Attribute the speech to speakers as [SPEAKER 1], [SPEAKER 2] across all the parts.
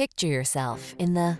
[SPEAKER 1] Picture yourself in the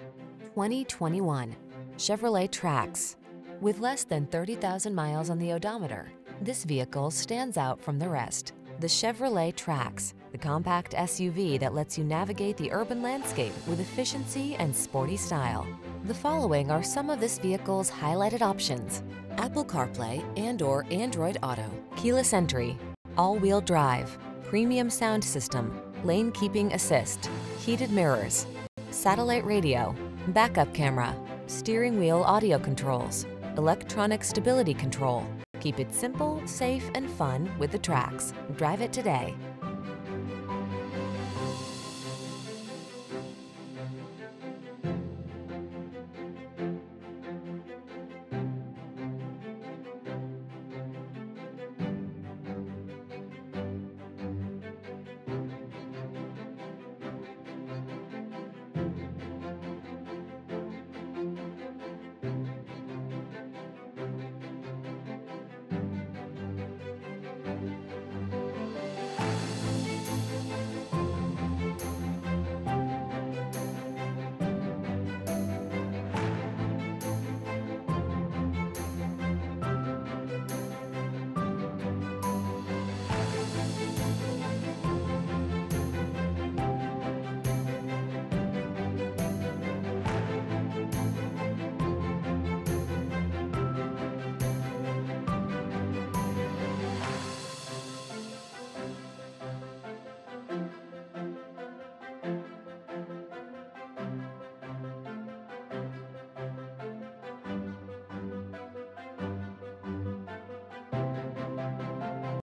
[SPEAKER 1] 2021 Chevrolet Trax. With less than 30,000 miles on the odometer, this vehicle stands out from the rest. The Chevrolet Trax, the compact SUV that lets you navigate the urban landscape with efficiency and sporty style. The following are some of this vehicle's highlighted options. Apple CarPlay and or Android Auto, keyless entry, all-wheel drive, premium sound system, lane keeping assist, heated mirrors, satellite radio, backup camera, steering wheel audio controls, electronic stability control. Keep it simple, safe, and fun with the Trax. Drive it today.